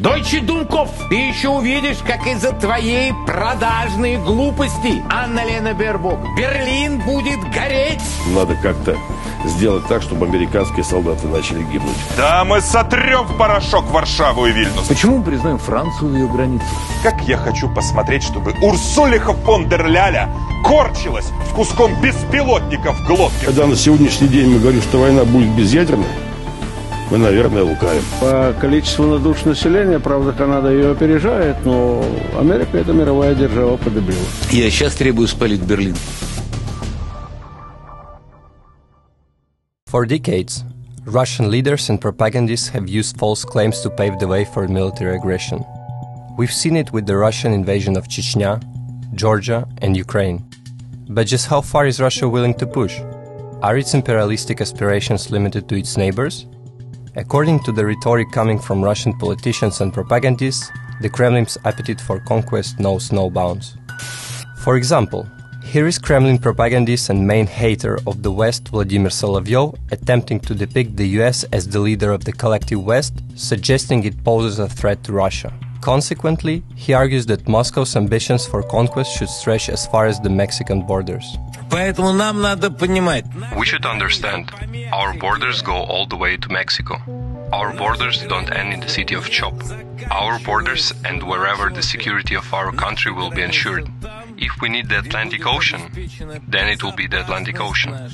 Дойче Дунков, ты еще увидишь, как из-за твоей продажной глупости, Анна Лена Бербок, Берлин будет гореть. Надо как-то сделать так, чтобы американские солдаты начали гибнуть. Да мы сотрем в порошок Варшаву и Вильнюс. Почему мы признаем Францию ее границу? Как я хочу посмотреть, чтобы Урсулиха фон дер Ляля корчилась с куском беспилотников в глотке. Когда на сегодняшний день мы говорим, что война будет безъядерной, мы, наверное, лукавим. По количеству на душ населения, правда, Канада ее опережает, но Америка это мировая держава подобрела. Я сейчас требую спалить Берлин. For decades, Russian leaders and propagandists have used false claims to pave the way for military aggression. We've seen it with the Russian invasion of Chechnya, Georgia, and Ukraine. But just how far is Russia willing to push? Are its imperialistic aspirations limited to its neighbors? According to the rhetoric coming from Russian politicians and propagandists, the Kremlin's appetite for conquest knows no bounds. For example, here is Kremlin propagandist and main hater of the West Vladimir Solovyov attempting to depict the US as the leader of the collective West, suggesting it poses a threat to Russia. Consequently, he argues that Moscow's ambitions for conquest should stretch as far as the Mexican borders. We should understand, our borders go all the way to Mexico. Our borders don't end in the city of Chop. Our borders end wherever the security of our country will be ensured. If we need the Atlantic Ocean, then it will be the Atlantic Ocean.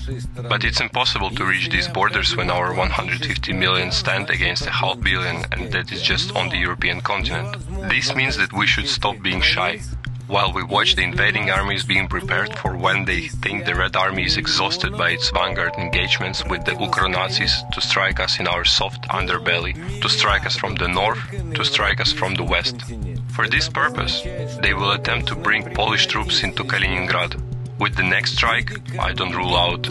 But it's impossible to reach these borders when our 150 million stand against a half billion, and that is just on the European continent. This means that we should stop being shy. While we watch the invading armies being prepared for when they think the Red Army is exhausted by its vanguard engagements with the Ukro Nazis to strike us in our soft underbelly, to strike us from the north, to strike us from the west. For this purpose, they will attempt to bring Polish troops into Kaliningrad. With the next strike, I don't rule out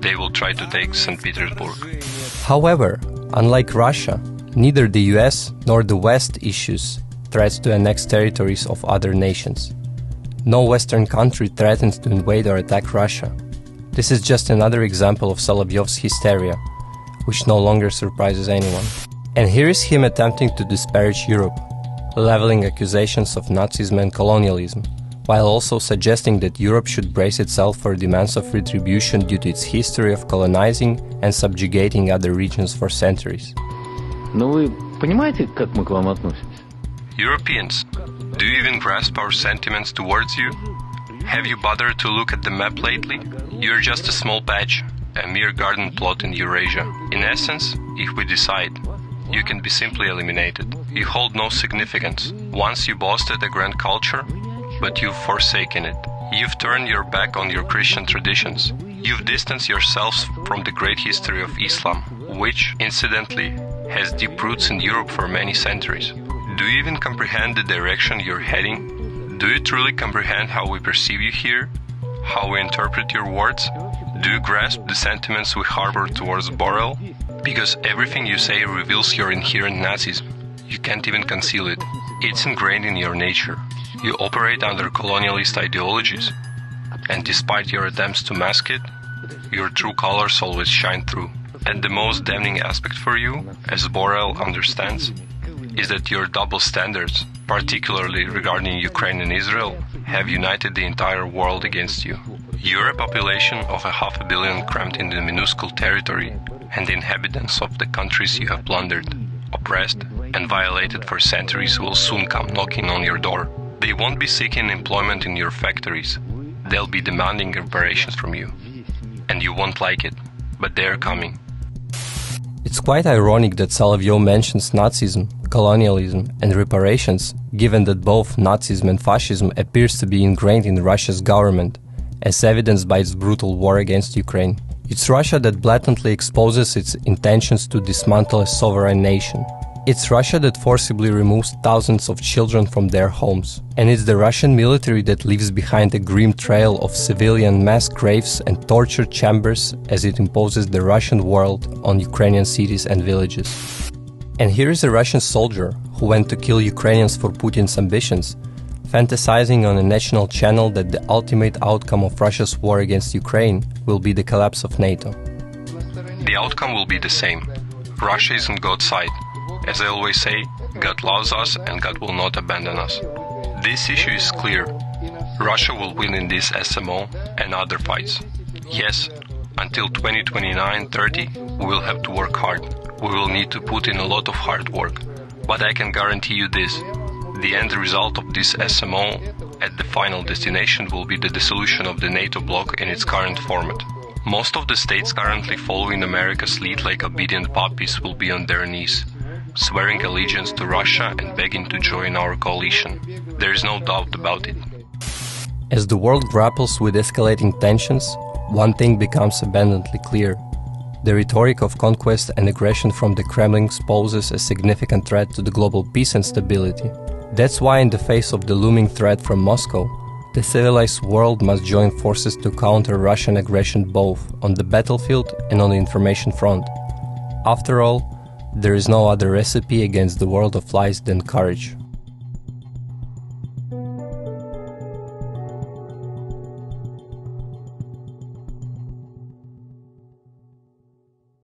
they will try to take St. Petersburg. However, unlike Russia, neither the US nor the West issues threats to annex territories of other nations. No Western country threatens to invade or attack Russia. This is just another example of Solovyov's hysteria, which no longer surprises anyone. And here is him attempting to disparage Europe, leveling accusations of Nazism and colonialism, while also suggesting that Europe should brace itself for demands of retribution due to its history of colonizing and subjugating other regions for centuries. Но вы понимаете, как мы к вам относимся? Europeans, do you even grasp our sentiments towards you? Have you bothered to look at the map lately? You're just a small patch, a mere garden plot in Eurasia. In essence, if we decide, you can be simply eliminated. You hold no significance. Once you boasted a grand culture, but you've forsaken it. You've turned your back on your Christian traditions. You've distanced yourselves from the great history of Islam, which, incidentally, has deep roots in Europe for many centuries. Do you even comprehend the direction you're heading? Do you truly comprehend how we perceive you here? How we interpret your words? Do you grasp the sentiments we harbor towards Borrell? Because everything you say reveals your inherent Nazism. You can't even conceal it. It's ingrained in your nature. You operate under colonialist ideologies. And despite your attempts to mask it, your true colors always shine through. And the most damning aspect for you, as Borrell understands, is that your double standards, particularly regarding Ukraine and Israel, have united the entire world against you. You're a population of a half a billion cramped in the minuscule territory, and the inhabitants of the countries you have plundered, oppressed, and violated for centuries will soon come knocking on your door. They won't be seeking employment in your factories, they'll be demanding reparations from you. And you won't like it, but they're coming. It's quite ironic that Solovyov mentions Nazism, colonialism, and reparations, given that both Nazism and fascism appears to be ingrained in Russia's government, as evidenced by its brutal war against Ukraine. It's Russia that blatantly exposes its intentions to dismantle a sovereign nation. It's Russia that forcibly removes thousands of children from their homes. And it's the Russian military that leaves behind a grim trail of civilian mass graves and torture chambers as it imposes the Russian world on Ukrainian cities and villages. And here is a Russian soldier who went to kill Ukrainians for Putin's ambitions, fantasizing on a national channel that the ultimate outcome of Russia's war against Ukraine will be the collapse of NATO. The outcome will be the same. Russia is on God's side. As I always say, God loves us and God will not abandon us. This issue is clear. Russia will win in this SMO and other fights. Yes, until 2029-30, we will have to work hard. We will need to put in a lot of hard work. But I can guarantee you this. The end result of this SMO at the final destination will be the dissolution of the NATO bloc in its current format. Most of the states currently following America's lead like obedient puppies will be on their knees, swearing allegiance to Russia and begging to join our coalition. There is no doubt about it. As the world grapples with escalating tensions, one thing becomes abundantly clear. The rhetoric of conquest and aggression from the Kremlin poses a significant threat to the global peace and stability. That's why, in the face of the looming threat from Moscow, the civilized world must join forces to counter Russian aggression both on the battlefield and on the information front. After all, there is no other recipe against the world of lies than courage.